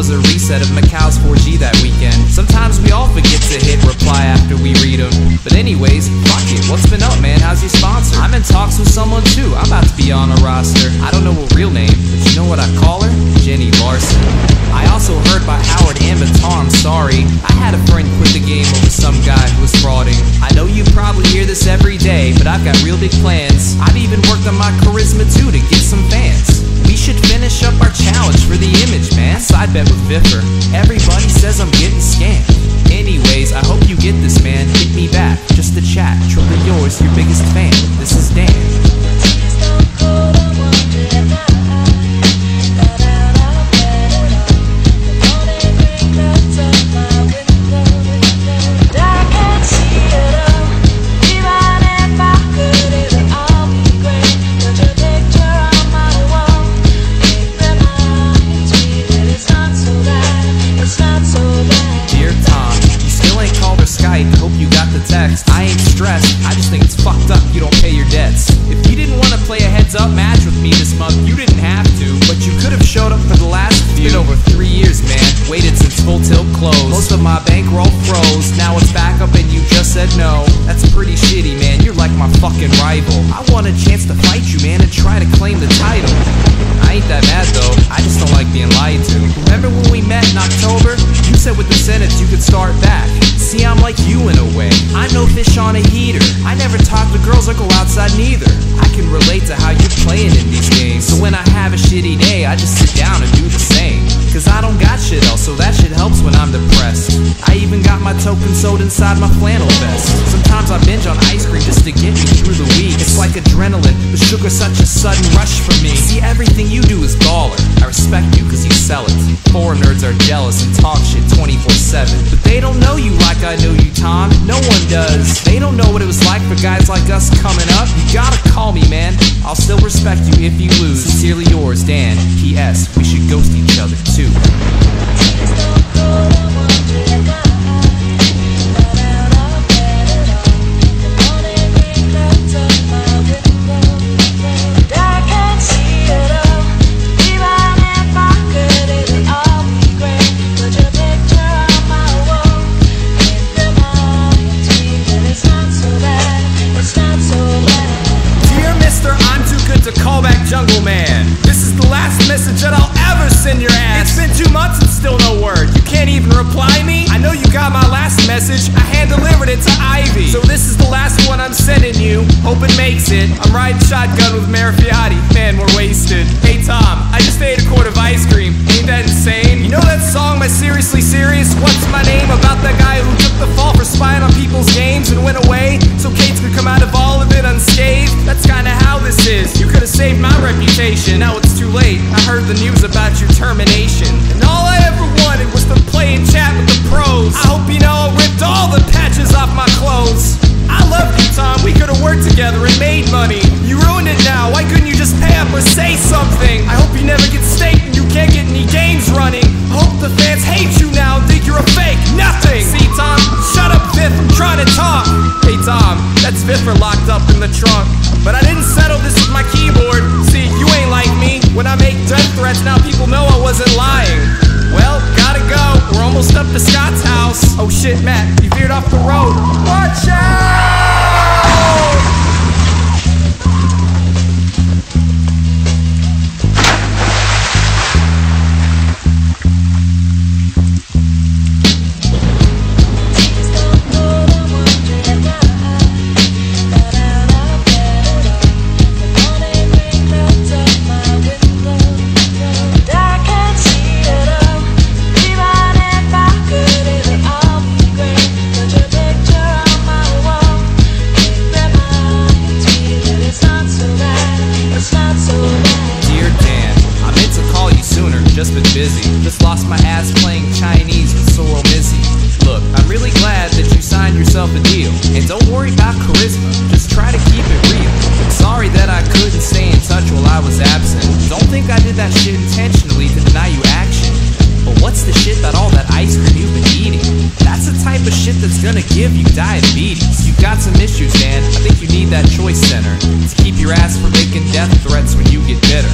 was a reset of Macau's 4G that weekend. Sometimes we all forget to hit reply after we read them. But anyways, fuck it. What's been up, man? How's your sponsor? I'm in talks with someone too. I'm about to be on a roster. I don't know her real name, but you know what I call her? Jenny Larson. I also heard by Howard Baton, I'm sorry. I had a friend quit the game over some guy who was frauding. I know you probably hear this every day, but I've got real big plans. I've even worked on my charisma too to get some fans. Closed. Most of my bankroll froze. Now it's back up and you just said no. That's pretty shitty, man. You're like my fucking rival. I want a chance to fight you, man, and try to claim the title. I ain't that mad though. I just don't like being lied to. Remember when we met in October? You said with the sentence you could start back. See, I'm like you in a way. I'm no fish on a heater. I never talk to girls or go outside neither. I can relate to how you're playing in these games. So when I have a shitty day, I just sit down and do the same. Cause I don't got shit else, so that shit helps when I'm depressed. I even got my token sewed inside my flannel vest. Sometimes I binge on ice cream just to get me through the week. It's like adrenaline, the sugar's such a sudden rush for me. See, everything you do is baller. I respect you cause you sell it. Four nerds are jealous and talk shit 24 7. But they don't know you like I know you, Tom. No one does. They don't know what it was like for guys like us coming up. You gotta call me, man. I'll still respect you if you lose. Sincerely yours, Dan. P.S. We should ghost each other too. Jungleman. This is the last message that I'll ever send your ass. It's been two months and still no word. You can't even reply me? I know you got my last message. I hand delivered it to Ivey. So this is the last one I'm sending you. Hope it makes it. I'm riding shotgun with Marifiati. Man, we're wasted. Hey Tom, I just ate a quart of ice cream. Ain't that insane? You know that song by Seriously Serious? What's my name? About that guy who took the fall for spying on people's games and went away so Kate's could come out of all of it unscathed? That's kinda how this is. You could've saved my reputation. Now it's too late. I heard the news about your termination. And all I now people know I wasn't lying. Well, gotta go. We're almost up to Scott's house. Oh shit, Matt, you veered off the road. Watch out! Just been busy. Just lost my ass playing Chinese with Sorel Mizzi. Look, I'm really glad that you signed yourself a deal. And don't worry about charisma, just try to keep it real. Sorry that I couldn't stay in touch while I was absent. Don't think I did that shit intentionally to deny you action. But what's the shit about all that ice cream you've been eating? That's the type of shit that's gonna give you diabetes. You've got some issues, man. I think you need that choice center to keep your ass from making death threats when you get bitter.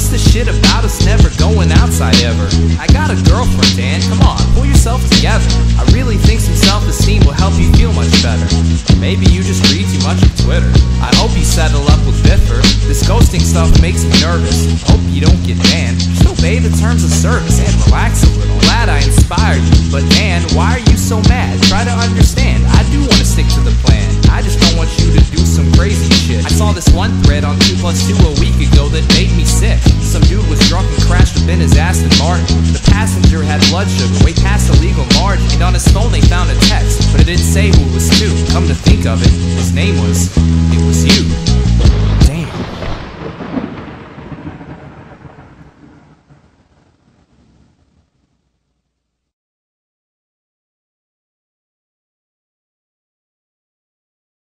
What's the shit about us never going outside? ever. I got a girlfriend, Dan, come on, pull yourself together. I really think some self-esteem will help you feel much better. Maybe you just read too much of Twitter. I hope you settle up with Biffer. This ghosting stuff makes me nervous. Hope you don't get banned. Just obey the terms of service and relax a little. Of it, his name was.